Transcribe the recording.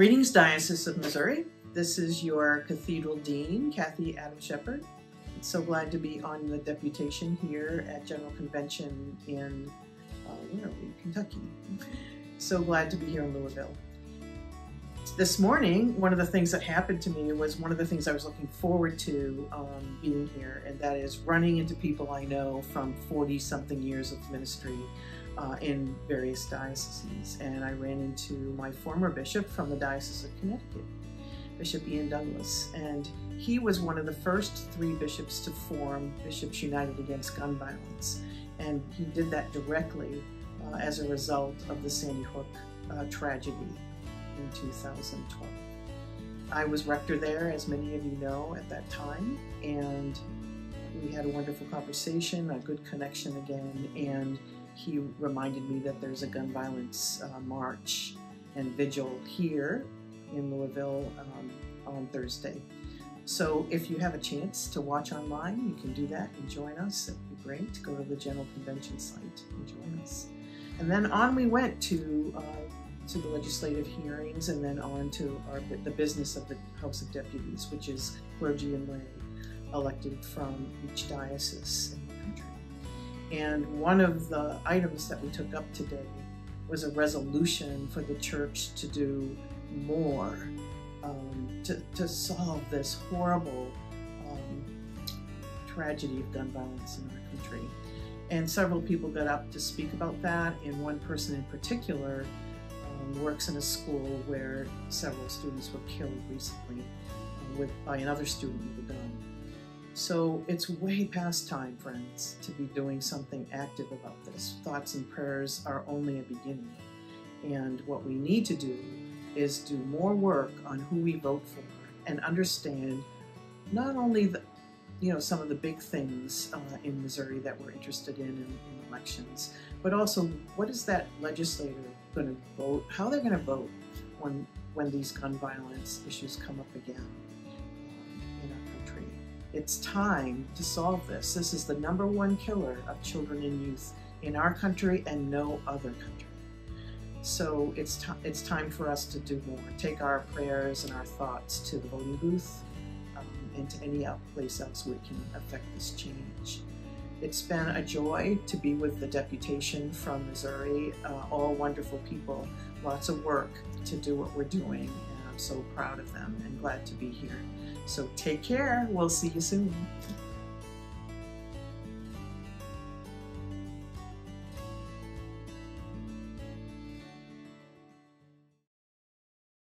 Greetings, Diocese of Missouri. This is your Cathedral Dean, Kathie Adams-Shepherd. So glad to be on the deputation here at General Convention in, uh, where are we, Kentucky. So glad to be here in Louisville. This morning, one of the things that happened to me was one of the things I was looking forward to um, being here, and that is running into people I know from 40 something years of ministry uh, in various dioceses. And I ran into my former bishop from the Diocese of Connecticut, Bishop Ian Douglas. And he was one of the first three bishops to form Bishops United Against Gun Violence. And he did that directly uh, as a result of the Sandy Hook uh, tragedy in 2012. I was rector there, as many of you know, at that time, and we had a wonderful conversation, a good connection again, and he reminded me that there's a gun violence uh, march and vigil here in Louisville um, on Thursday. So if you have a chance to watch online, you can do that and join us. It would be great. Go to the General Convention site and join us. And then on we went to uh, to the legislative hearings and then on to our, the business of the House of Deputies, which is clergy and lay elected from each diocese and one of the items that we took up today was a resolution for the church to do more um, to, to solve this horrible um, tragedy of gun violence in our country. And several people got up to speak about that, and one person in particular um, works in a school where several students were killed recently uh, with, by another student with a gun. So it's way past time, friends, to be doing something active about this. Thoughts and prayers are only a beginning. And what we need to do is do more work on who we vote for and understand not only the, you know, some of the big things uh, in Missouri that we're interested in, in in elections, but also what is that legislator going to vote, how they're going to vote when when these gun violence issues come up again. It's time to solve this. This is the number one killer of children and youth in our country and no other country. So it's, it's time for us to do more. Take our prayers and our thoughts to the voting booth um, and to any place else we can affect this change. It's been a joy to be with the deputation from Missouri, uh, all wonderful people, lots of work to do what we're doing, so proud of them and glad to be here. So take care. We'll see you soon.